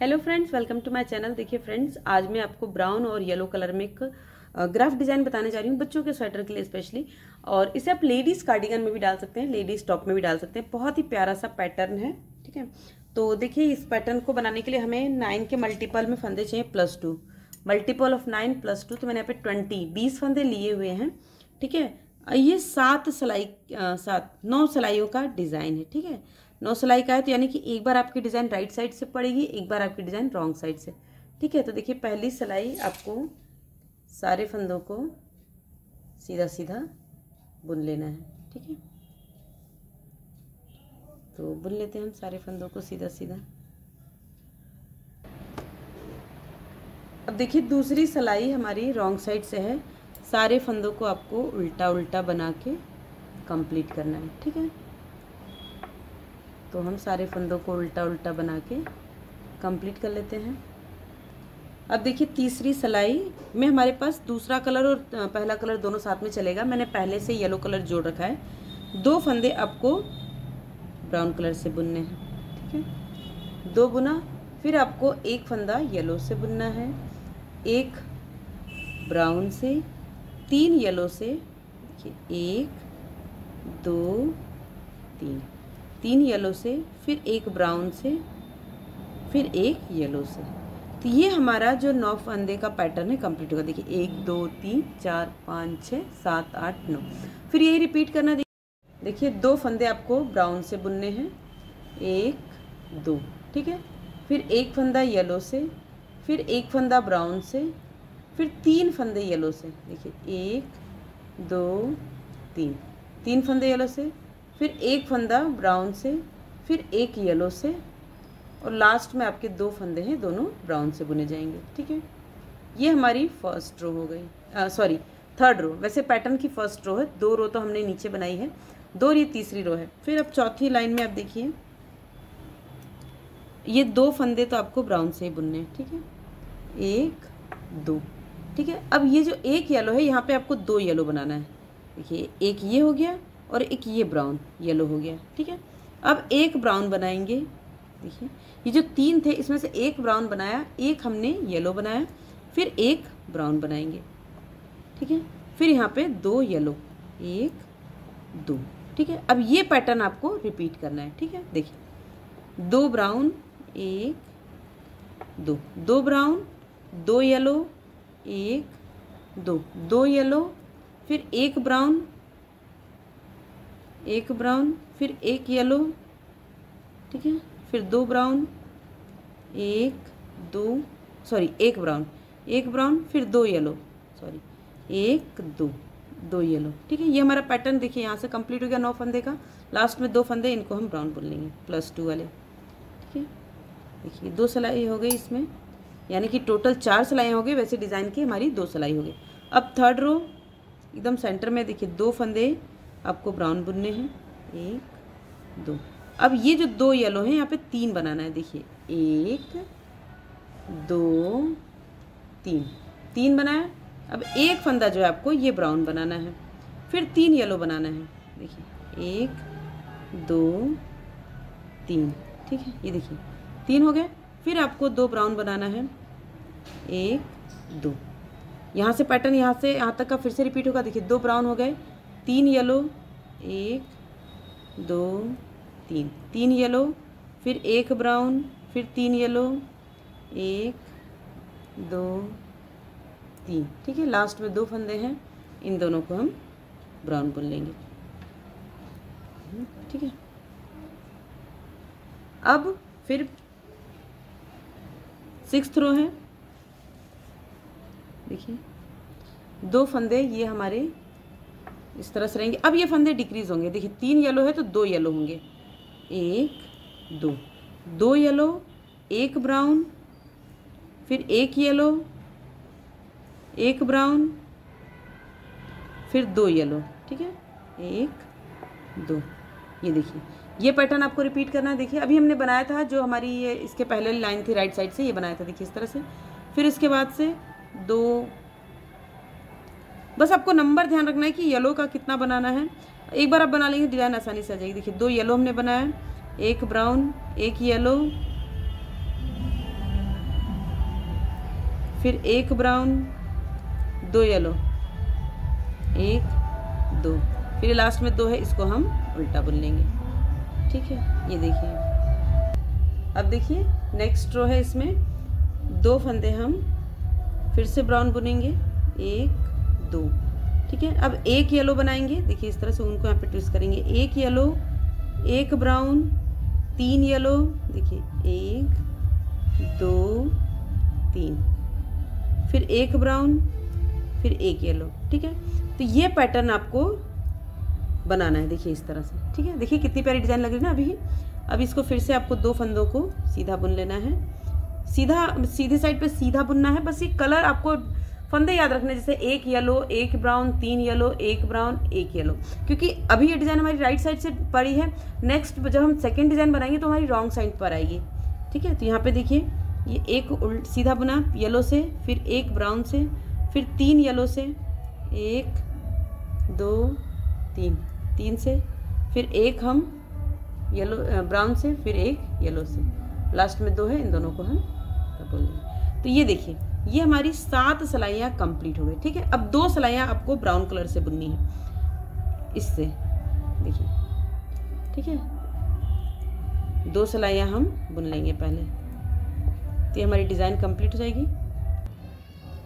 Hello friends welcome to my channel देखिए friends आज मैं आपको ब्राउन और येलो कलर में एक ग्राफ डिज़ाइन बताने जा रही हूँ बच्चों के स्वेटर के लिए स्पेशली और इसे आप लेडीज़ कार्डिगन में भी डाल सकते हैं लेडीज़ टॉप में भी डाल सकते हैं। बहुत ही प्यारा सा पैटर्न है, ठीक है? तो देखिए इस पैटर्न को बनाने के लिए हमें नाइन के मल्टीपल में फंदे चाहिए plus two multiple of nine plus two तो मैंने यहाँ पे ट्वेंटी बीस फंदे लिए हुए हैं, ठीक है? ये सात सिलाई सात, नौ सिलाइयों का डिज़ाइन है, ठीक है? नौ सिलाई का है तो यानी कि एक बार आपकी डिज़ाइन राइट साइड से पड़ेगी, एक बार आपकी डिज़ाइन रॉन्ग साइड से। ठीक है तो देखिए, पहली सिलाई आपको सारे फंदों को सीधा सीधा बुन लेना है, ठीक है? तो बुन लेते हैं हम सारे फंदों को सीधा सीधा अब देखिए, दूसरी सिलाई हमारी रॉन्ग साइड से है। सारे फंदों को आपको उल्टा उल्टा बना के कंप्लीट करना है, ठीक है? तो हम सारे फंदों को उल्टा उल्टा बना के कंप्लीट कर लेते हैं। अब देखिए, तीसरी सिलाई में हमारे पास दूसरा कलर और पहला कलर दोनों साथ में चलेगा। मैंने पहले से येलो कलर जोड़ रखा है। दो फंदे आपको ब्राउन कलर से बुनने हैं, ठीक है? दो बुना, फिर आपको एक फंदा येलो से बुनना है, एक ब्राउन से, तीन येलो से एक, दो, तीन। तीन येलो से, फिर एक ब्राउन से, फिर एक येलो से। तो ये हमारा जो नौ फंदे का पैटर्न है कंप्लीट होगा। देखिए, एक, दो, तीन, चार, पाँच छः सात, आठ, नौ। फिर यही रिपीट करना, देखिए। दो फंदे आपको ब्राउन से बुनने हैं। एक, दो, ठीक है? फिर एक फंदा येलो से, फिर एक फंदा ब्राउन से, फिर तीन फंदे येलो से। देखिए, एक, दो, तीन। तीन फंदे येलो से फिर एक फंदा ब्राउन से, फिर एक येलो से और लास्ट में आपके दो फंदे हैं, दोनों ब्राउन से बुने जाएँगे, ठीक है? ये हमारी फ़र्स्ट रो हो गई सॉरी थर्ड रो वैसे पैटर्न की फ़र्स्ट रो है, दो रो तो हमने नीचे बनाई है, दो ये तीसरी रो है। फिर अब चौथी लाइन में आप देखिए, ये दो फंदे तो आपको ब्राउन से ही बुनने हैं, ठीक है? एक, दो, ठीक है? अब ये जो एक येलो है, यहाँ पे आपको दो येलो बनाना है। देखिए, एक ये हो गया और एक ये ब्राउन येलो हो गया, ठीक है? अब एक ब्राउन बनाएँगे, देखिए, ये जो तीन थे, इसमें से एक ब्राउन बनाया, एक हमने येलो बनाया, फिर एक ब्राउन बनाएँगे, ठीक है? फिर यहाँ पे दो येलो एक, दो, ठीक है? अब ये पैटर्न आपको रिपीट करना है, ठीक है? देखिए, दो ब्राउन एक, दो दो ब्राउन दो येलो एक, दो दो येलो फिर एक ब्राउन एक ब्राउन, फिर एक येलो, ठीक है? फिर दो ब्राउन, एक, दो सॉरी एक ब्राउन एक ब्राउन, फिर दो येलो सॉरी एक, दो दो येलो, ठीक है? ये हमारा पैटर्न देखिए, यहाँ से कंप्लीट हो गया नौ फंदे का। लास्ट में दो फंदे, इनको हम ब्राउन बोल लेंगे प्लस टू वाले, ठीक है? देखिए, दो सिलाई हो गई इसमें, यानी कि टोटल चार सिलाई हो गई, वैसे डिज़ाइन की हमारी दो सिलाई हो गई। अब थर्ड रो एकदम सेंटर में देखिए, दो फंदे आपको ब्राउन बुनने हैं। एक, दो। अब ये जो दो येलो हैं, यहाँ पे तीन बनाना है, देखिए। एक, दो, तीन। तीन बनाया। अब एक फंदा जो है आपको, ये ब्राउन बनाना है। फिर तीन येलो बनाना है। देखिए, एक, दो, तीन। ठीक है, ये देखिए, तीन हो गए। फिर आपको दो ब्राउन बनाना है। एक, दो। यहाँ से पैटर्न यहाँ से, यहाँ तक का फिर से रिपीट होगा। देखिए, दो ब्राउन हो गए। तीन येलो एक, दो, तीन। तीन येलो फिर एक ब्राउन फिर तीन येलो एक, दो, तीन। ठीक है लास्ट में दो फंदे हैं, इन दोनों को हम ब्राउन बुन लेंगे। ठीक है। अब फिर सिक्स रो है। देखिए, दो फंदे, ये हमारे इस तरह से रहेंगे। अब ये फंदे डिक्रीज होंगे। देखिए, तीन येलो है तो दो येलो होंगे। एक, दो। दो येलो एक ब्राउन फिर एक येलो एक ब्राउन फिर दो येलो ठीक है? एक, दो। ये देखिए। ये पैटर्न आपको रिपीट करना है। देखिए, अभी हमने बनाया था जो हमारी ये, इसके पहले लाइन थी राइट साइड से, ये बनाया था। देखिए, इस तरह से। फिर इसके बाद से दो बस आपको नंबर ध्यान रखना है कि येलो का कितना बनाना है। एक बार आप बना लेंगे, डिज़ाइन आसानी से आ जाएगी। देखिए, दो येलो हमने बनाया, एक ब्राउन एक येलो फिर एक ब्राउन दो येलो एक, दो। फिर लास्ट में दो है, इसको हम उल्टा बुन लेंगे। ठीक है? ये देखिए। अब देखिए नेक्स्ट रो है इसमें। दो फंदे हम फिर से ब्राउन बुनेंगे। एक दो। ठीक है? अब एक येलो बनाएँगे। देखिए, इस तरह से उनको यहाँ पे ट्विस्ट करेंगे। एक येलो एक ब्राउन तीन येलो देखिए, एक, दो, तीन। फिर एक ब्राउन फिर एक येलो ठीक है? तो ये पैटर्न आपको बनाना है। देखिए, इस तरह से। ठीक है? देखिए, कितनी प्यारी डिज़ाइन लग रही है ना अभी। अब इसको फिर से आपको दो फंदों को सीधा बुन लेना है। सीधा, सीधे साइड पे सीधा बुनना है। बस ये कलर आपको फंदे याद रखने, जैसे एक येलो एक ब्राउन तीन येलो एक ब्राउन एक येलो क्योंकि अभी ये डिज़ाइन हमारी राइट साइड से पड़ी है। नेक्स्ट जब हम सेकेंड डिज़ाइन बनाएँगे तो हमारी रॉन्ग साइड पर आएगी। ठीक है? तो यहाँ पे देखिए, ये एक उल्ट, सीधा बुना येलो से, फिर एक ब्राउन से, फिर तीन येलो से, एक, दो, तीन। तीन से, फिर एक हम येलो ब्राउन से, फिर एक येलो से। लास्ट में दो है, इन दोनों को हम बोल तो ये देखिए ये हमारी सात सिलाइयाँ कंप्लीट हो गई, ठीक है? अब दो सिलाइयाँ आपको ब्राउन कलर से बुननी है। इससे, देखिए, ठीक है? दो सिलाइयाँ हम बुन लेंगे पहले। तो ये हमारी डिज़ाइन कंप्लीट हो जाएगी।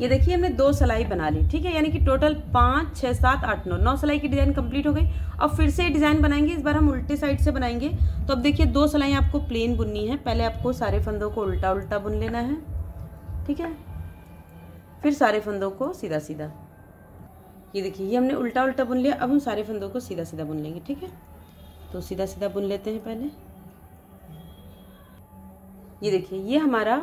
ये देखिए, हमने दो सलाई बना ली, ठीक है? यानी कि टोटल पाँच छः सात, आठ, नौ नौ सिलाई की डिज़ाइन कंप्लीट हो गई। अब फिर से डिज़ाइन बनाएँगे, इस बार हम उल्टे साइड से बनाएँगे। तो अब देखिए, दो सिलाई आपको प्लेन बुननी है। पहले आपको सारे फंदों को उल्टा उल्टा बुन लेना है, ठीक है? फिर सारे फंदों को सीधा सीधा। ये देखिए, ये हमने उल्टा उल्टा बुन लिया, अब हम सारे फंदों को सीधा सीधा बुन लेंगे, ठीक है? तो सीधा सीधा बुन लेते हैं पहले। ये देखिए, ये हमारा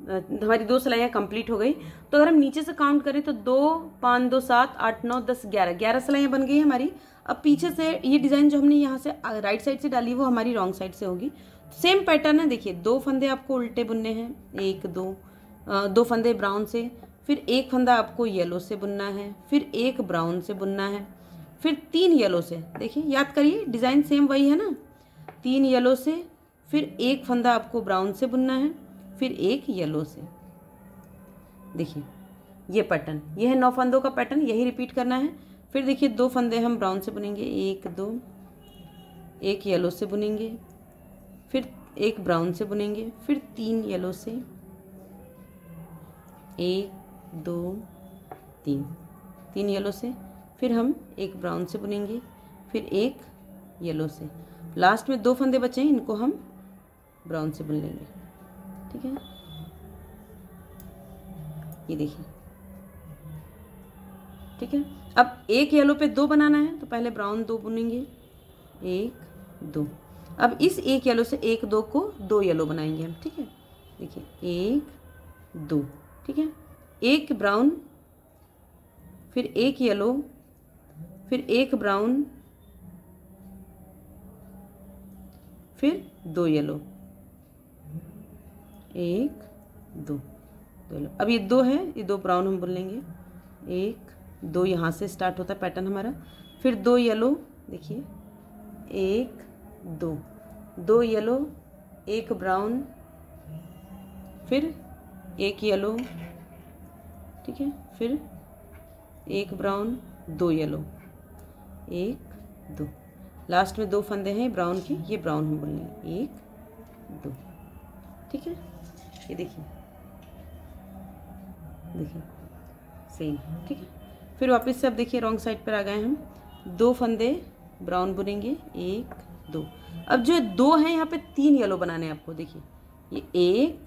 हमारी दो सिलाइयाँ कंप्लीट हो गई। तो अगर हम नीचे से काउंट करें तो दो, पाँच, दो, सात, आठ, नौ, दस, ग्यारह। ग्यारह सिलाइयाँ बन गई हमारी। अब पीछे से ये डिज़ाइन जो हमने यहाँ से राइट साइड से डाली, वो हमारी रॉन्ग साइड से होगी। सेम पैटर्न है, देखिए, दो फंदे आपको उल्टे बुनने हैं। एक, दो दो फंदे ब्राउन से फिर एक फंदा आपको येलो से बुनना है, फिर एक ब्राउन से बुनना है, फिर तीन येलो से। देखिए, याद करिए डिज़ाइन सेम वही है ना? तीन येलो से, फिर एक फंदा आपको ब्राउन से बुनना है, फिर एक येलो से। देखिए, ये पैटर्न ये है नौ फंदों का पैटर्न यही रिपीट करना है। फिर देखिए, दो फंदे हम ब्राउन से बुनेंगे, एक, दो, एक येलो से बुनेंगे, फिर एक ब्राउन से बुनेंगे, फिर तीन येलो से, एक दो, तीन। तीन येलो से, फिर हम एक ब्राउन से बुनेंगे, फिर एक येलो से। लास्ट में दो फंदे बचे हैं, इनको हम ब्राउन से बुन लेंगे। ठीक है? ये देखिए। ठीक है? अब एक येलो पे दो बनाना है तो पहले ब्राउन दो बुनेंगे। एक, दो। अब इस एक येलो से एक दो को दो येलो बनाएँगे हम। ठीक है? देखिए, एक, दो। ठीक है? एक ब्राउन, फिर एक येलो, फिर एक ब्राउन, फिर दो येलो। एक, दो दो लो अब ये दो है, ये दो ब्राउन हम बुन लेंगे। एक, दो यहाँ से स्टार्ट होता है पैटर्न हमारा। फिर दो येलो, देखिए। एक, दो दो येलो, एक ब्राउन, फिर एक येलो ठीक है? फिर एक ब्राउन दो येलो एक, दो। लास्ट में दो फंदे हैं ब्राउन के। ये ब्राउन हम बोल लेंगे एक, दो। ठीक है? ये देखिए। देखिए। सेम ठीक है? फिर वापस से अब देखिए रॉन्ग साइड पर आ गए हम। दो फंदे ब्राउन बुनेंगे। एक, दो। अब जो दो हैं, यहाँ पे तीन येलो बनाने हैं आपको। देखिए। ये एक,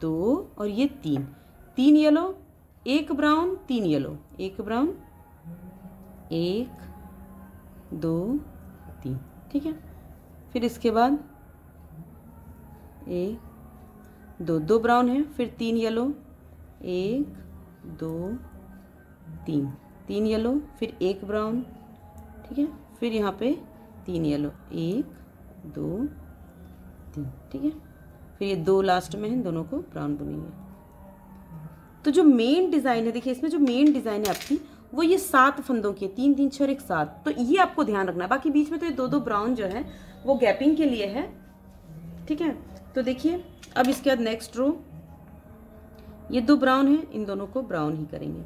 दो और ये तीन। तीन येलो एक ब्राउन, तीन येलो। एक ब्राउन, एक, दो, तीन। ठीक है? फिर इसके बाद एक, दो। दो ब्राउन है, फिर तीन येलो। एक, दो, तीन। तीन येलो, फिर एक ब्राउन। ठीक है? फिर यहाँ पे तीन येलो। एक, दो, तीन। ठीक है? फिर ये दो लास्ट में हैं, दोनों को ब्राउन बुनेंगे। तो जो मेन डिज़ाइन है, देखिए, इसमें जो मेन डिज़ाइन है आपकी, वो ये सात फंदों की है, तीन तीन छः और एक सात। तो ये आपको ध्यान रखना है। बाकी बीच में तो ये दो दो ब्राउन जो है, वो गैपिंग के लिए है। ठीक है? तो देखिए, अब इसके बाद नेक्स्ट रो ये दो ब्राउन है, इन दोनों को ब्राउन ही करेंगे।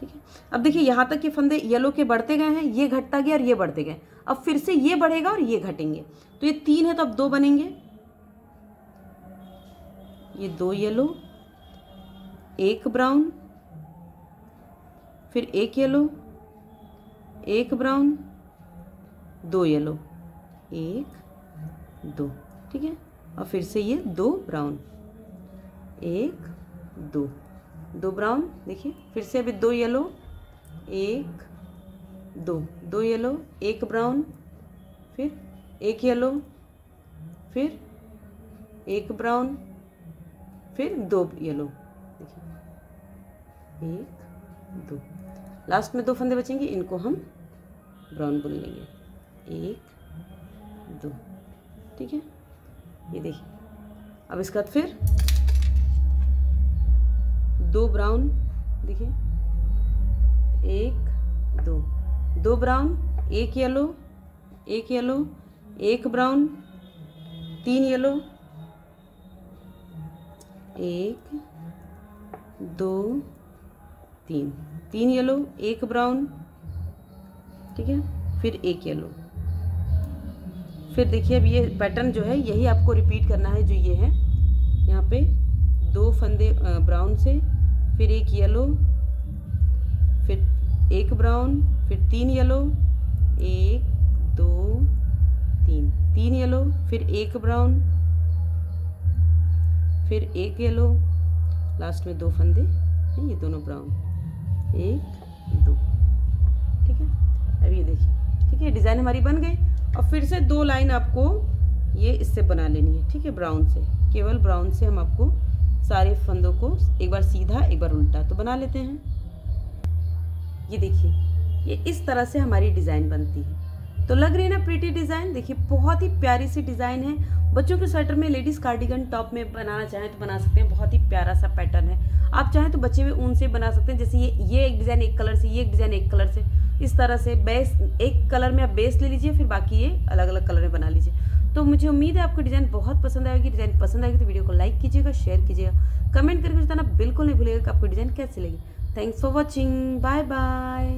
ठीक है? अब देखिए, यहाँ तक ये फंदे येलो के बढ़ते गए हैं, ये घटता गया और ये बढ़ते गए। अब फिर से ये बढ़ेगा और ये घटेंगे। तो ये तीन है तो अब दो बनेंगे। ये दो येलो एक ब्राउन, फिर एक येलो एक ब्राउन, दो येलो एक, दो, ठीक है? और फिर से ये दो ब्राउन, एक, दो दो ब्राउन, देखिए, फिर से अभी दो येलो एक, दो दो येलो एक ब्राउन, फिर एक येलो फिर एक ब्राउन, फिर दो येलो एक, दो। लास्ट में दो फंदे बचेंगे, इनको हम ब्राउन बुन लेंगे। एक, दो। ठीक है? ये देखिए। अब इसके बाद फिर दो ब्राउन देखिए। एक, दो। दो ब्राउन एक येलो एक येलो एक ब्राउन तीन येलो एक, दो तीन तीन येलो एक ब्राउन ठीक है? फिर एक येलो फिर देखिए, अब ये पैटर्न जो है, यही आपको रिपीट करना है जो ये है। यहाँ पे दो फंदे ब्राउन से, फिर एक येलो फिर एक ब्राउन फिर तीन येलो एक, दो, तीन। तीन येलो फिर एक ब्राउन फिर एक येलो लास्ट में दो फंदे ये दोनों ब्राउन एक, दो। ठीक है? अब ये देखिए। ठीक है डिज़ाइन हमारी बन गई। और फिर से दो लाइन आपको ये इससे बना लेनी है। ठीक है ब्राउन से। केवल ब्राउन से हम आपको सारे फंदों को एक बार सीधा, एक बार उल्टा तो बना लेते हैं। ये देखिए, ये इस तरह से हमारी डिज़ाइन बनती है। तो लग रही है ना प्रीटी डिज़ाइन देखिए, बहुत ही प्यारी सी डिज़ाइन है। बच्चों के स्वेटर में लेडीज़ कार्डिगन टॉप में बनाना चाहें तो बना सकते हैं। बहुत ही प्यारा सा पैटर्न है। आप चाहें तो बच्चे हुए ऊन से बना सकते हैं। जैसे ये ये एक डिज़ाइन एक कलर से, ये एक डिज़ाइन एक कलर से। इस तरह से बेस एक कलर में आप बेस ले लीजिए, फिर बाकी ये अलग अलग कलर में बना लीजिए। तो मुझे उम्मीद है आपको डिज़ाइन बहुत पसंद आएगी। डिज़ाइन पसंद आएगी तो वीडियो को लाइक कीजिएगा शेयर कीजिएगा। कमेंट करके बताना बिल्कुल नहीं भूलिएगा कि आपको डिज़ाइन कैसी लगी। Thanks for watching bye bye